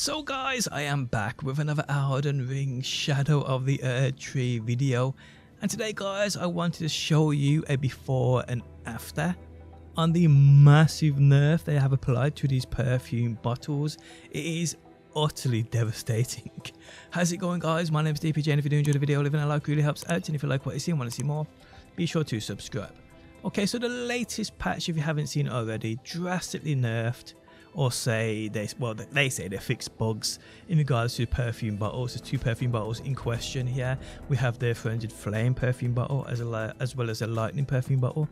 So guys, I am back with another Elden Ring Shadow of the Erdtree video. And today guys, I wanted to show you a before and after on the massive nerf they have applied to these perfume bottles. It is utterly devastating. How's it going guys? My name is DPJ and if you do enjoy the video, leaving a like really helps out. And if you like what you see and want to see more, be sure to subscribe. Okay, so the latest patch, if you haven't seen already, drastically nerfed or say they well they say they fix bugs in regards to perfume bottles. There's two perfume bottles in question here. We have the frenzied flame perfume bottle as, a, as well as a lightning perfume bottle.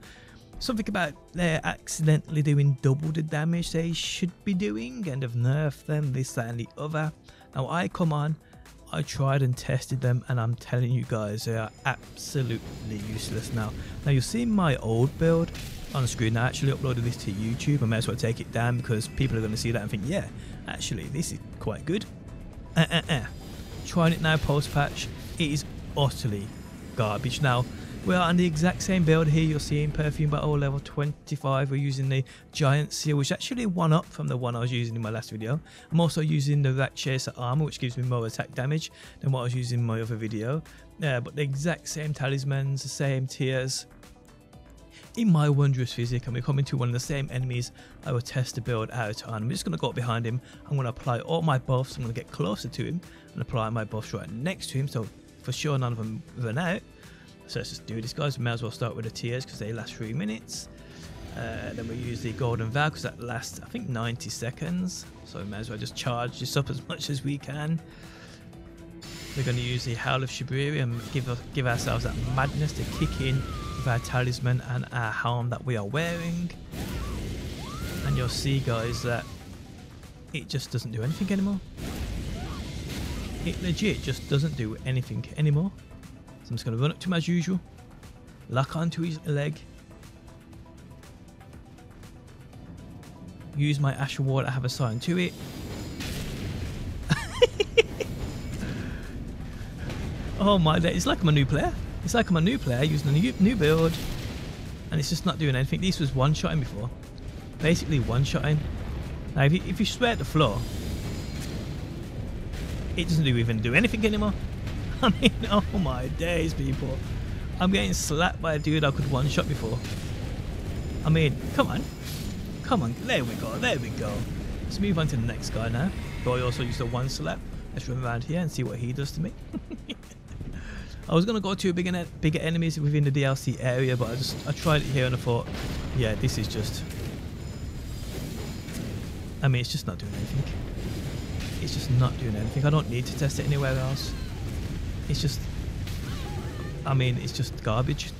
Something about they're accidentally doing double the damage they should be doing and have nerfed them, this, that, and the other. Now I come on, I tried and tested them and I'm telling you guys they are absolutely useless now. Now you're seeing my old build on the screen. I actually uploaded this to YouTube. I may as well take it down because people are going to see that and think, yeah, actually, this is quite good. Uh, uh, uh. Trying it now post patch. It is utterly garbage. Now, we're on the exact same build here. You're seeing Perfume Bottle level 25. We're using the Giant Seal, which actually one up from the one I was using in my last video. I'm also using the Rakshasa Armor, which gives me more attack damage than what I was using in my other video. Yeah, but the exact same talismans, the same tears in my wondrous physick and we're coming to one of the same enemies I will test the build out on. I'm just going to go up behind him. I'm going to apply all my buffs. I'm going to get closer to him and apply my buffs right next to him. So for sure none of them run out. So let's just do this guys. We may as well start with the tears because they last three minutes. Uh, then we use the golden vow because that lasts I think 90 seconds. So we may as well just charge this up as much as we can. We're going to use the Howl of Shabriri and give, give ourselves that madness to kick in with our talisman and our helm that we are wearing. And you'll see guys that it just doesn't do anything anymore. It legit just doesn't do anything anymore. So I'm just going to run up to him as usual, lock onto his leg, use my Ash of War I have assigned to it, Oh my it's like I'm a new player. It's like I'm a new player using a new, new build and it's just not doing anything. This was one-shotting before. Basically one-shotting. Now if you, if you swear at the floor, it doesn't even do anything anymore. I mean, oh my days people. I'm getting slapped by a dude I could one-shot before. I mean, come on. Come on, there we go, there we go. Let's move on to the next guy now. Boy also used a one slap. Let's run around here and see what he does to me. I was gonna go to bigger bigger enemies within the DLC area, but I just I tried it here and I thought, yeah, this is just. I mean, it's just not doing anything. It's just not doing anything. I don't need to test it anywhere else. It's just. I mean, it's just garbage.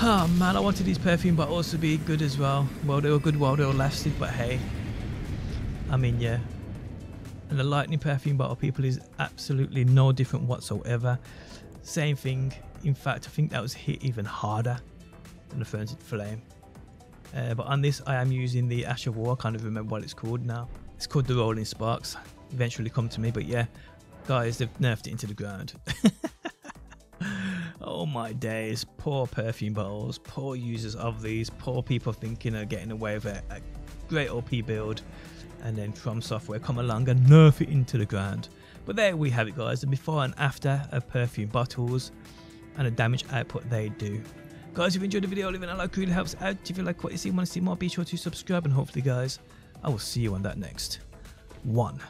Oh man, I wanted these perfume bottles to be good as well. Well, they were good while they were lasted, but hey. I mean, yeah, and the lightning perfume bottle people is absolutely no different whatsoever. Same thing. In fact i think that was hit even harder than the frenzied flame. Uh, but on this i am using the Ash of War. I can't even remember what it's called now. It's called the rolling sparks. Eventually come to me but yeah guys they've nerfed it into the ground. Oh my days. Poor perfume bottles. Poor users of these. Poor people thinking of getting away with a, a great op build and then From Software come along and nerf it into the ground. But there we have it guys, the before and after of perfume bottles and the damage output they do. Guys, if you enjoyed the video, leaving a like really helps out. If you like what you see want to see more, be sure to subscribe and hopefully guys, I will see you on that next one.